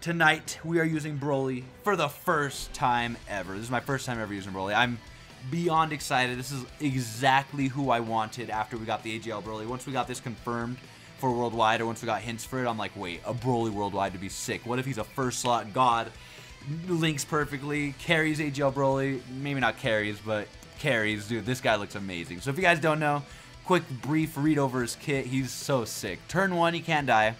tonight we are using Broly for the first time ever. This is my first time ever using Broly. I'm beyond excited. This is exactly who I wanted after we got the AGL Broly. Once we got this confirmed for Worldwide, or once we got hints for it, I'm like, wait, a Broly Worldwide to be sick. What if he's a first slot god? Links perfectly, carries AGL Broly. Maybe not carries, but carries. Dude, this guy looks amazing. So if you guys don't know, quick brief read over his kit. He's so sick. Turn one, he can't die.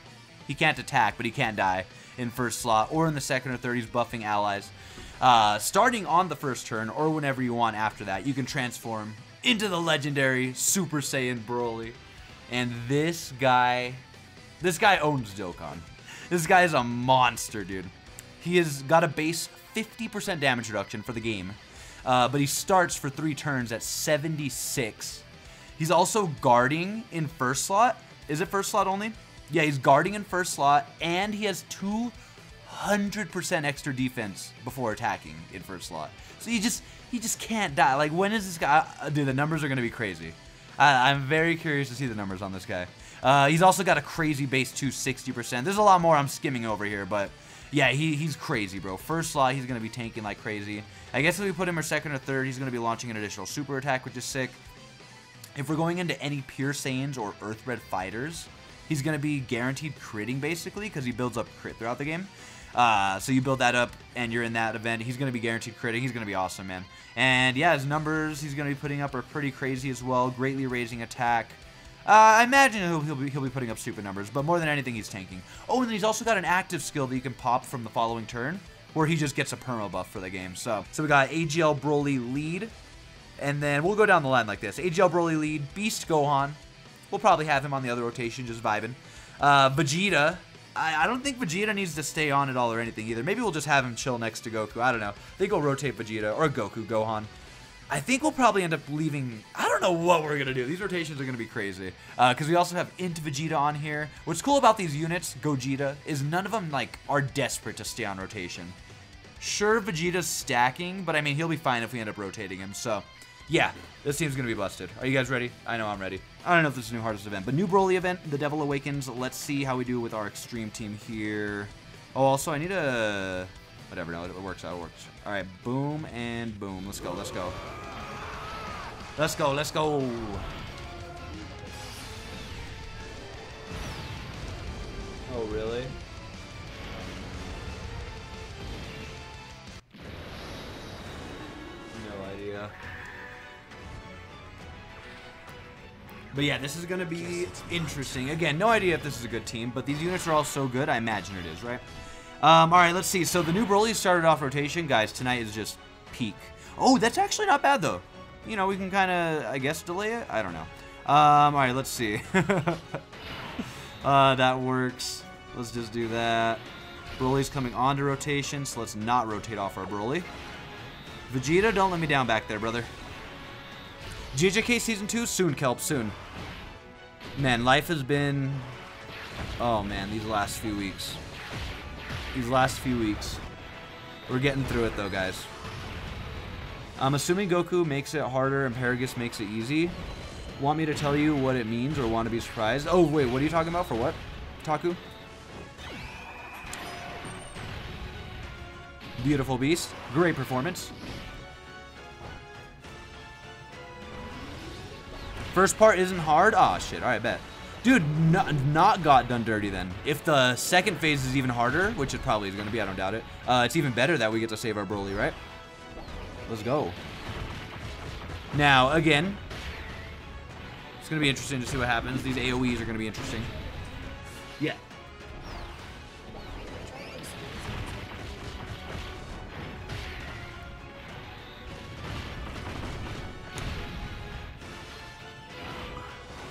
He can't attack, but he can't die in first slot, or in the second or third, he's buffing allies. Uh, starting on the first turn, or whenever you want after that, you can transform into the legendary Super Saiyan Broly. And this guy, this guy owns Dokkan. This guy is a monster, dude. He has got a base 50% damage reduction for the game, uh, but he starts for three turns at 76. He's also guarding in first slot. Is it first slot only? Yeah, he's guarding in first slot, and he has 200% extra defense before attacking in first slot. So he just he just can't die. Like, when is this guy? Uh, dude, the numbers are going to be crazy. I, I'm very curious to see the numbers on this guy. Uh, he's also got a crazy base 260%. There's a lot more I'm skimming over here, but yeah, he, he's crazy, bro. First slot, he's going to be tanking like crazy. I guess if we put him or second or third, he's going to be launching an additional super attack, which is sick. If we're going into any Pure Saiyans or Earthbred fighters, he's going to be guaranteed critting, basically, because he builds up crit throughout the game. Uh, so you build that up, and you're in that event. He's going to be guaranteed critting. He's going to be awesome, man. And yeah, his numbers he's going to be putting up are pretty crazy as well. Greatly raising attack. Uh, I imagine he'll, he'll, be, he'll be putting up stupid numbers, but more than anything, he's tanking. Oh, and he's also got an active skill that you can pop from the following turn, where he just gets a perma buff for the game. So, so we got AGL Broly lead, and then we'll go down the line like this. AGL Broly lead, Beast Gohan. We'll probably have him on the other rotation, just vibing. Uh, Vegeta. I, I, don't think Vegeta needs to stay on at all or anything either. Maybe we'll just have him chill next to Goku. I don't know. Think we'll rotate Vegeta or Goku, Gohan. I think we'll probably end up leaving... I don't know what we're going to do. These rotations are going to be crazy. Because uh, we also have Int Vegeta on here. What's cool about these units, Gogeta, is none of them like are desperate to stay on rotation. Sure, Vegeta's stacking, but I mean, he'll be fine if we end up rotating him. So, yeah, this team's to be busted. Are you guys ready? I know I'm ready. I don't know if this is a new hardest event, but new Broly event, The Devil Awakens. Let's see how we do with our extreme team here. Oh, also, I need a... Whatever, no, it works out, it works. All right, boom and boom. Let's go, let's go. Let's go, let's go. Oh, really? No idea. But yeah, this is going to be interesting. Again, no idea if this is a good team, but these units are all so good, I imagine it is, right? Um, all right, let's see. So the new Broly started off rotation. Guys, tonight is just peak. Oh, that's actually not bad, though. You know, we can kind of, I guess, delay it? I don't know. Um, all right, let's see. uh, that works. Let's just do that. Broly's coming onto rotation, so let's not rotate off our Broly. Vegeta, don't let me down back there, brother. JJK Season 2, soon, Kelp, soon. Man, life has been... Oh, man, these last few weeks. These last few weeks. We're getting through it, though, guys. I'm assuming Goku makes it harder and Paragus makes it easy. Want me to tell you what it means or want to be surprised? Oh, wait, what are you talking about? For what? Taku? Beautiful beast. Great performance. First part isn't hard? Aw, oh, shit. Alright, bet. Dude, not, not got done dirty then. If the second phase is even harder, which it probably is going to be, I don't doubt it, uh, it's even better that we get to save our Broly, right? Let's go. Now, again, it's going to be interesting to see what happens. These AoEs are going to be interesting.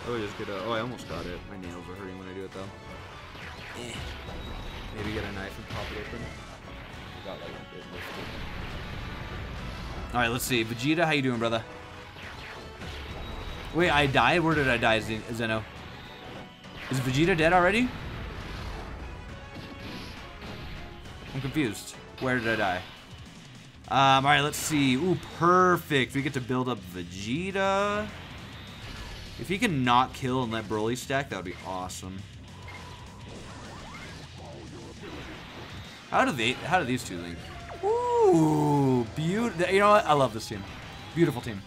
Oh, just get a. Oh, I almost got it. My nails are hurting when I do it though. Eh. Maybe get a knife and pop it open. Got like All right, let's see. Vegeta, how you doing, brother? Wait, I died. Where did I die, Zeno? Is Vegeta dead already? I'm confused. Where did I die? Um, all right, let's see. Ooh, perfect. We get to build up Vegeta. If he can not kill and let Broly stack, that would be awesome. How do they? How do these two link? Ooh, beautiful. You know what? I love this team. Beautiful team.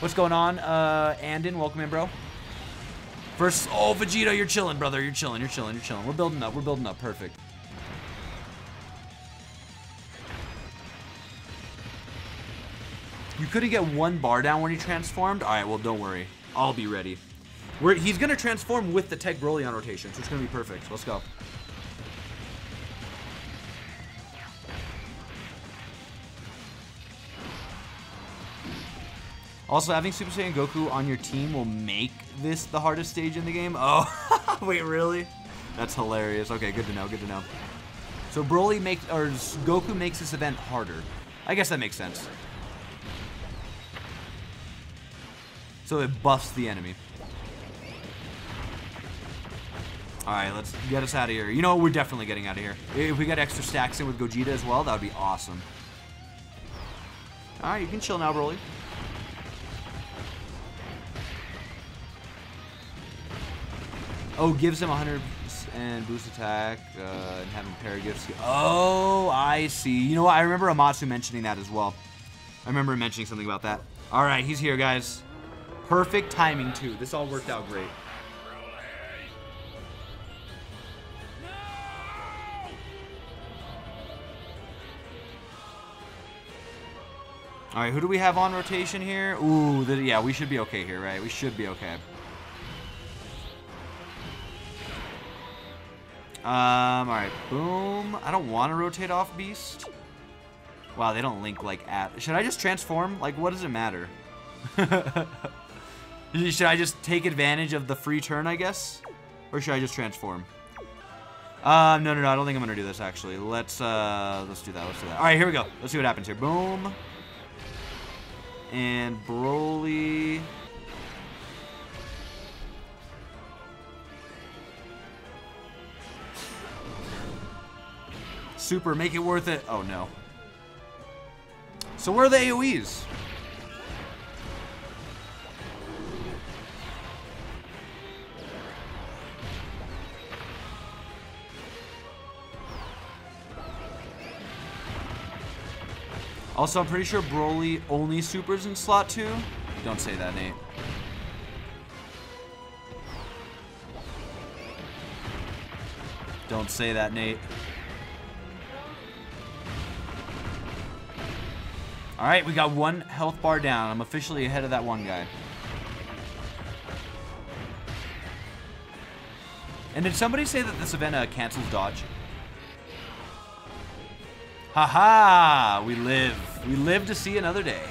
What's going on? Uh, Andon, welcome in, bro. First, oh, Vegeta, you're chilling, brother. You're chilling. You're chilling. You're chilling. We're building up. We're building up. Perfect. You couldn't get one bar down when he transformed? All right, well, don't worry. I'll be ready. We're, he's going to transform with the TEQ Broly on rotation, so it's going to be perfect. Let's go. Also, having Super Saiyan Goku on your team will make this the hardest stage in the game. Oh, wait, really? That's hilarious. Okay, good to know. Good to know. So Broly makes or Goku makes this event harder. I guess that makes sense. So it buffs the enemy. Alright, let's get us out of here. You know? We're definitely getting out of here. If we got extra stacks in with Gogeta as well, that would be awesome. Alright, you can chill now, Broly. Oh, gives him 100 and boost attack uh, and having Paragus. Oh, I see. You know what? I remember Amatsu mentioning that as well. I remember mentioning something about that. All right, he's here, guys. Perfect timing, too. This all worked out great. All right, who do we have on rotation here? Ooh, the, yeah, we should be okay here, right? We should be okay. Um, alright, boom. I don't want to rotate off Beast. Wow, they don't link like at. Should I just transform? Like, what does it matter? should I just take advantage of the free turn, I guess? Or should I just transform? Um, no, no, no, I don't think I'm gonna do this, actually. Let's, uh, let's do that, let's do that. Alright, here we go. Let's see what happens here. Boom. And Broly... Super, make it worth it. Oh, no. So where are the AoEs? Also, I'm pretty sure Broly only supers in slot 2. Don't say that, Nate. Don't say that, Nate. Alright, we got one health bar down. I'm officially ahead of that one guy. And did somebody say that this event uh, cancels dodge? Haha! -ha! We live. We live to see another day.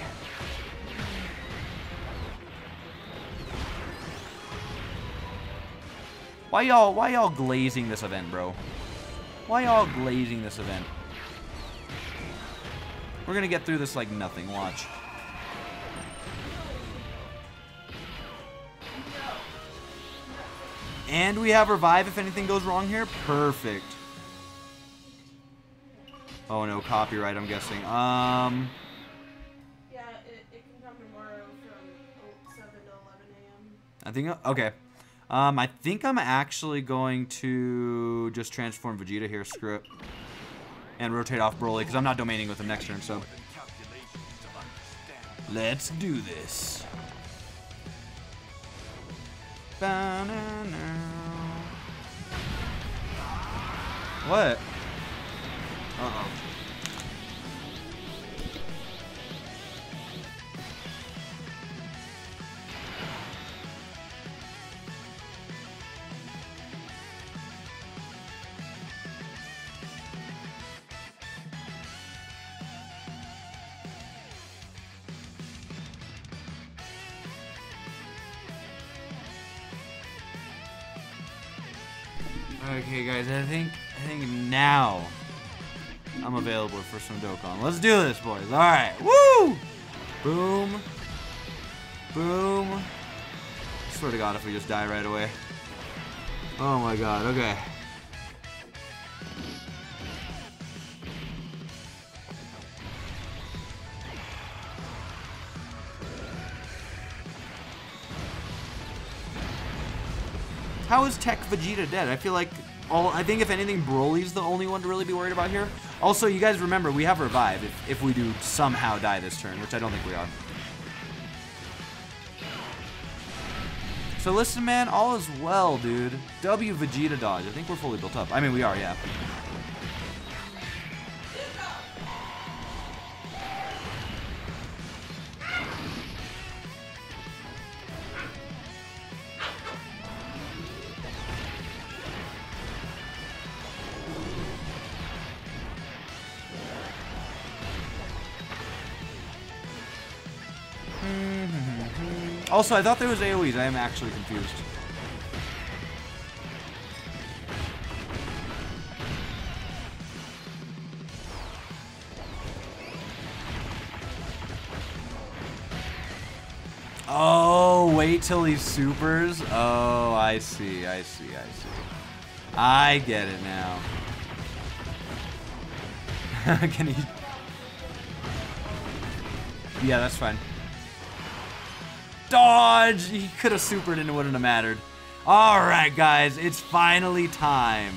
Why y'all why y'all glazing this event, bro? Why y'all glazing this event? We're gonna get through this like nothing, watch. And we have revive if anything goes wrong here. Perfect. Oh no, copyright I'm guessing. Um Yeah, it, it can come tomorrow from 7 to 11 a.m. I think okay. Um I think I'm actually going to just transform Vegeta here, screw it and rotate off Broly because I'm not domaining with him next turn, so. Let's do this. What? Uh-oh. Okay, I'm available for some Dokkan. Let's do this, boys. All right, woo! Boom, boom. I swear to God, if we just die right away. Oh my God. Okay. How is TEQ Vegeta dead? I feel like all. I think if anything, Broly's the only one to really be worried about here. Also, you guys remember, we have revive if, if we do somehow die this turn, which I don't think we are. So listen, man, all is well, dude. W Vegeta dodge. I think we're fully built up. I mean, we are, yeah. Also, I thought there was AoEs. I am actually confused. Oh, wait till he supers? Oh, I see, I see, I see. I get it now. Can he... Yeah, that's fine. Dodge! He could have supered and it wouldn't have mattered. Alright, guys, it's finally time.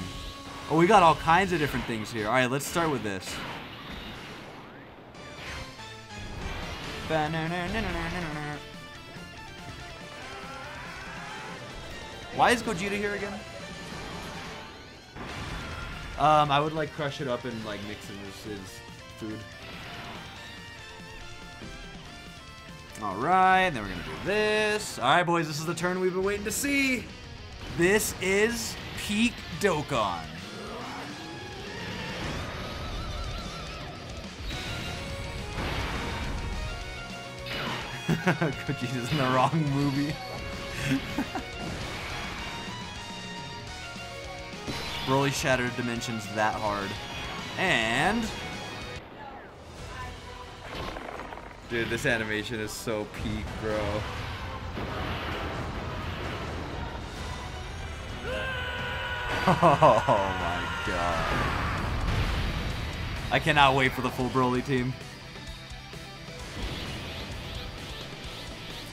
Oh, we got all kinds of different things here. Alright, let's start with this. Why is Gogeta here again? Um, I would like crush it up and like mix it with his food. Alright, then we're gonna do this. Alright, boys, this is the turn we've been waiting to see. This is Peak Dokkan. Gogeta's in the wrong movie. Broly shattered dimensions that hard. And... Dude, this animation is so peak, bro. Oh my god. I cannot wait for the full Broly team.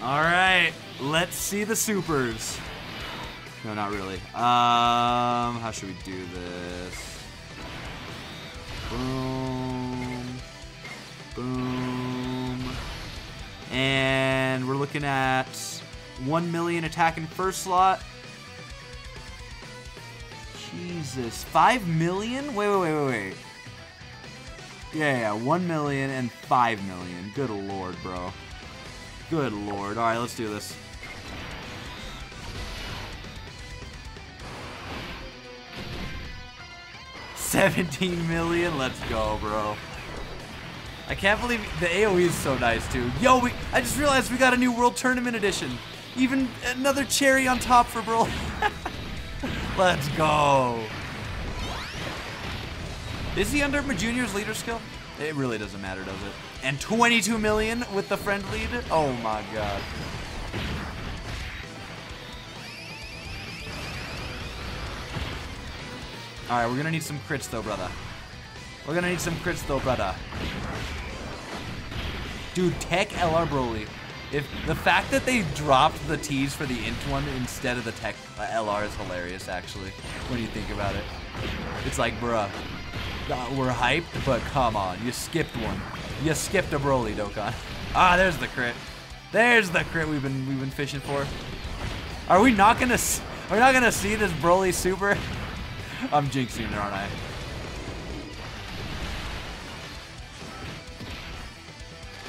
Alright, let's see the supers. No, not really. Um, how should we do this? Boom. Boom. And we're looking at 1 million attack in first slot. Jesus. 5 million? Wait, wait, wait, wait, wait. Yeah, yeah, 1 million and 5 million. Good lord, bro. Good lord. Alright, let's do this. Seventeen million, let's go, bro. I can't believe the AoE is so nice too. Yo, we I just realized we got a new World Tournament edition. Even another cherry on top for bro. let's go. Is he under Junior's leader skill? It really doesn't matter, does it? And 22 million with the friend lead? Oh my god. Alright, we're gonna need some crits though, brother. We're gonna need some crits though, brother. Dude, TEQ LR Broly. If the fact that they dropped the T's for the int one instead of the TEQ uh, LR is hilarious, actually, when you think about it. It's like, bruh, uh, we're hyped, but come on, you skipped one. You skipped a Broly, Dokkan. Ah, there's the crit. There's the crit we've been we've been fishing for. Are we not gonna? Are we not gonna see this Broly super? I'm jinxing it, aren't I?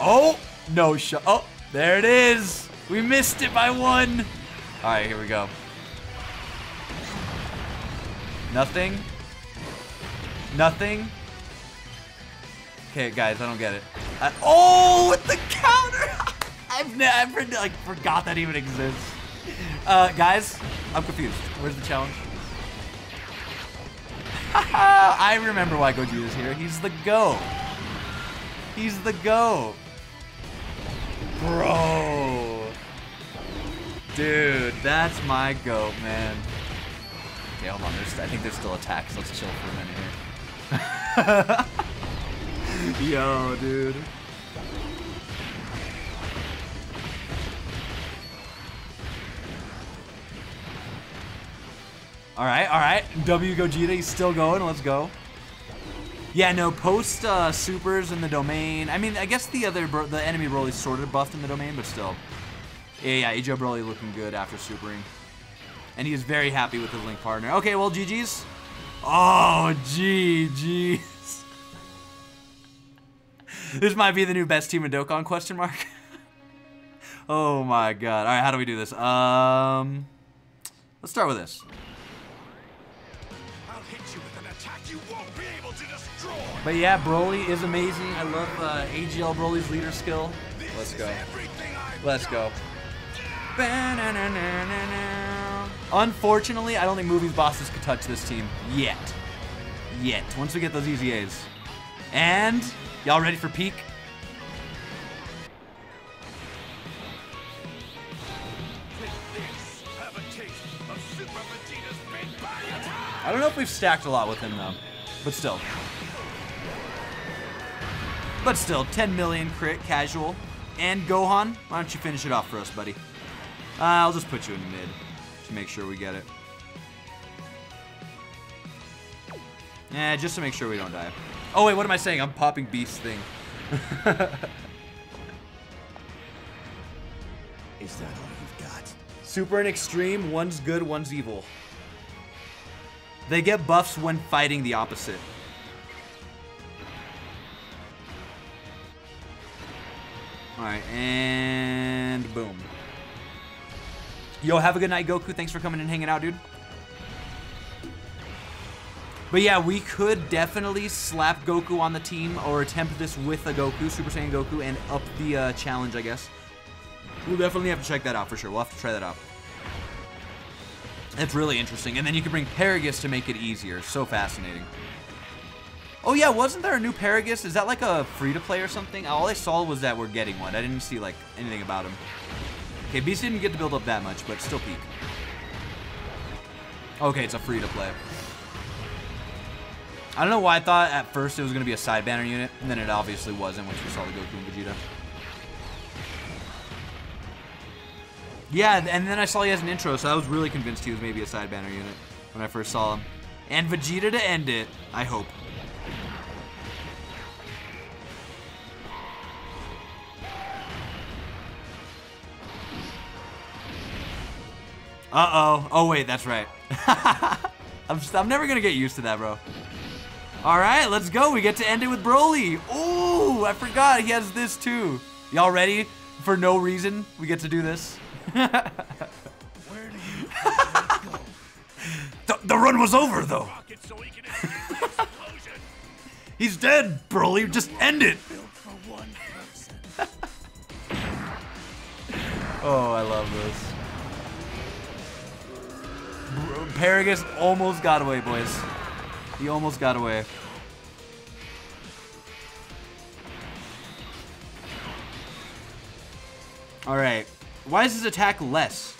Oh no shot! Oh, there it is. We missed it by one. All right, here we go. Nothing. Nothing. Okay, guys, I don't get it. I, oh, with the counter! I've never like forgot that even exists. Uh, guys, I'm confused. Where's the challenge? I remember why Gogeta's here. He's the go. He's the GOAT. Bro. Dude, that's my GOAT, man. Okay, hold on. There's, I think there's still attacks. Let's chill for a minute here. Yo, dude. All right, all right. W Gogeta, he's still going. Let's go. Yeah, no, post uh, supers in the domain. I mean, I guess the other the enemy Broly sort of buffed in the domain, but still. Yeah, yeah, Broly looking good after supering. And he is very happy with his link partner. Okay, well, GG's. Oh, GG's. this might be the new best team in Dokkan question mark. oh my god. All right, how do we do this? Um, let's start with this. But yeah, Broly is amazing. I love uh, AGL Broly's leader skill. Let's go. Let's go. Unfortunately, I don't think Movies bosses could touch this team yet. Yet. Once we get those easy A's. And y'all ready for peak? Take this. Have a taste of Super Vegeta's big body attack. I don't know if we've stacked a lot with him though, but still. But still, 10 million crit casual. And Gohan, why don't you finish it off for us, buddy? Uh, I'll just put you in mid to make sure we get it. Yeah, just to make sure we don't die. Oh wait, what am I saying? I'm popping Beast thing. Is that all you've got? Super and extreme, one's good, one's evil. They get buffs when fighting the opposite. Alright, and boom. Yo, have a good night, Goku. Thanks for coming and hanging out, dude. But yeah, we could definitely slap Goku on the team or attempt this with a Goku, Super Saiyan Goku, and up the uh, challenge, I guess. We'll definitely have to check that out for sure. We'll have to try that out. It's really interesting. And then you can bring Paragus to make it easier. So fascinating. Oh yeah, wasn't there a new Paragus? Is that like a free-to-play or something? All I saw was that we're getting one. I didn't see like anything about him. Okay, Beast didn't get to build up that much, but still peak. Okay, it's a free-to-play. I don't know why I thought at first it was going to be a side banner unit, and then it obviously wasn't once we saw the Goku and Vegeta. Yeah, and then I saw he has an intro, so I was really convinced he was maybe a side banner unit when I first saw him. And Vegeta to end it, I hope. Uh-oh. Oh, wait, that's right. I'm, just, I'm never going to get used to that, bro. All right, let's go. We get to end it with Broly. Ooh, I forgot he has this too. Y'all ready? For no reason, we get to do this. Where do you The, the run was over, though. He's dead, Broly. Just end it. Oh, I love this. Paragus almost got away, boys. He almost got away. All right. Why is his attack less?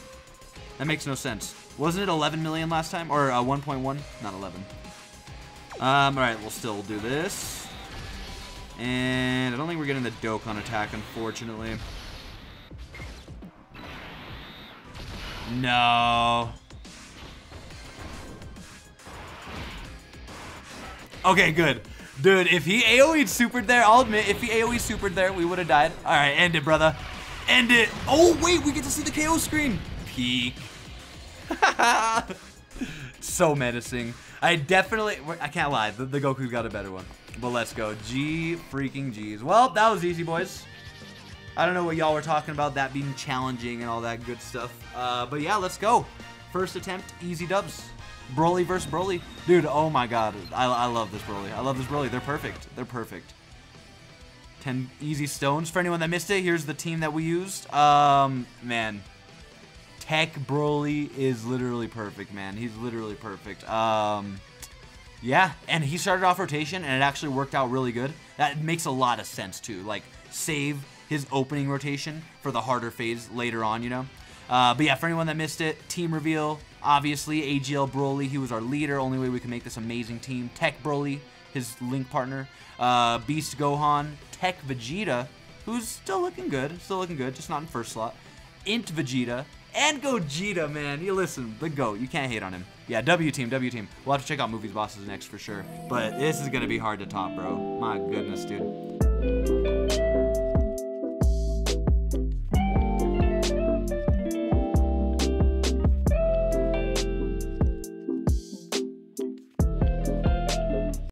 That makes no sense. Wasn't it 11 million last time? Or uh, 1.1? Not 11. Um, all right, we'll still do this. And I don't think we're getting the Dokkan attack, unfortunately. No. Okay, good. Dude, if he AoE'd supered there, I'll admit, if he AoE supered there, we would have died. All right, end it, brother. End it. Oh, wait, we get to see the KO screen. Peak. so menacing. I definitely, I can't lie, the, the Goku's got a better one. But let's go. G freaking G's. Well, that was easy, boys. I don't know what y'all were talking about, that being challenging and all that good stuff. Uh, but yeah, let's go. First attempt, easy dubs. Broly versus Broly. Dude, oh my god. I, I love this Broly. I love this Broly. They're perfect. They're perfect. 10 easy stones. For anyone that missed it, here's the team that we used. Um, man. TEQ Broly is literally perfect, man. He's literally perfect. Um, yeah, and he started off rotation, and it actually worked out really good. That makes a lot of sense, too. Like, save his opening rotation for the harder phase later on, you know? Uh, but yeah, for anyone that missed it, team reveal. Obviously, AGL Broly, he was our leader. Only way we can make this amazing team. TEQ Broly, his link partner. Uh, Beast Gohan. TEQ Vegeta, who's still looking good. Still looking good, just not in first slot. Int Vegeta. And Gogeta, man. You listen, the GOAT. You can't hate on him. Yeah, W team, W team. We'll have to check out movies bosses next for sure. But this is gonna be hard to top, bro. My goodness, dude.